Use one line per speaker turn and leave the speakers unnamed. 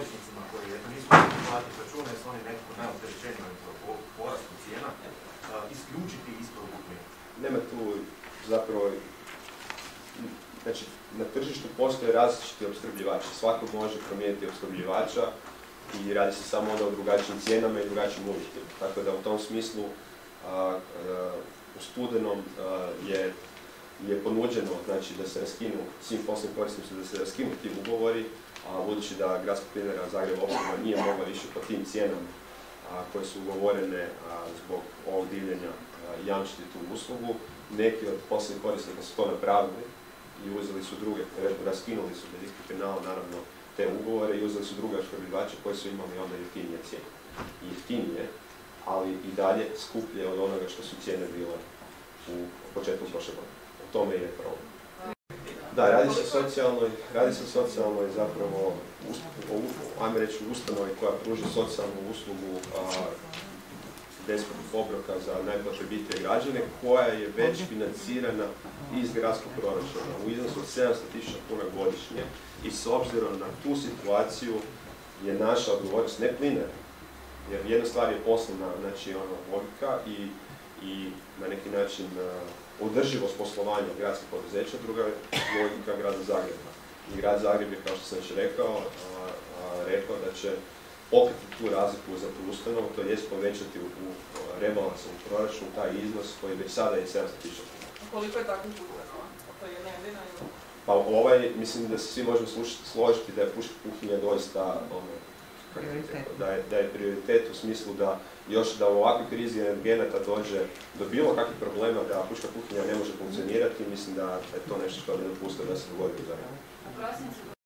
korisnicima koji nisu platiti račune, su oni nekako najopterećeniji po porastu cijena, isključiti isporuku plina?
Nema tu zapravo, znači na tržištu postoje različiti opskrbljivači, svako može promijeniti opskrbljivača i radi se samo onda o drugačijim cijenama i drugačijim uvjetima. Tako da u tom smislu u studenom je, je ponuđeno znači, da se raskinu svim poslovnim korisnicima da se raskinu ti ugovori, a budući da gradska plinara Zagreb opskrba nije mogla više po tim cijenama koje su ugovorene zbog ovog divljenja jamčiti tu uslugu, neki od poslovnih korisnika su to napravili i uzeli su druge, raskinuli su bez penala naravno te ugovore i uzeli su druge opskrbljivače koji su imali onda jeftinije cijene. Jeftinije, ali i dalje skuplje od onoga što su cijene bile u početku prošle godine. O tome je problem. Da, radi se socijalnoj, radi se socijalnoj zapravo, ajme reći, ustanovi koja pruži socijalnu uslugu besplatnih obroka za najpotrebitije građane, koja je već financirana iz gradskog proračuna u iznosu od 700.000 kuna godišnje i s obzirom na tu situaciju je naša odgovornost ne plinara, jer jedna stvar je poslovna znači, ono, logika i, i na neki način uh, održivost poslovanja gradskih poduzeća, druga je logika grada Zagreba. I grad Zagreb je, kao što sam već rekao, rekao da će pokriti tu razliku za tu ustanovu, to je povećati u, u rebalansu u proračunu taj iznos koji već sada je 700.000 kuna.
Koliko je takvih ustanova? To je jedina ili?
Pa ovaj, mislim da se svi možemo složiti da je puška kuhinja doista ono, da je, da je prioritet u smislu da još da u ovakvoj krizi energenata dođe do bilo kakvih problema da puška kuhinja ne može funkcionirati, mislim da je to nešto što ne dopustio da se dogodi u.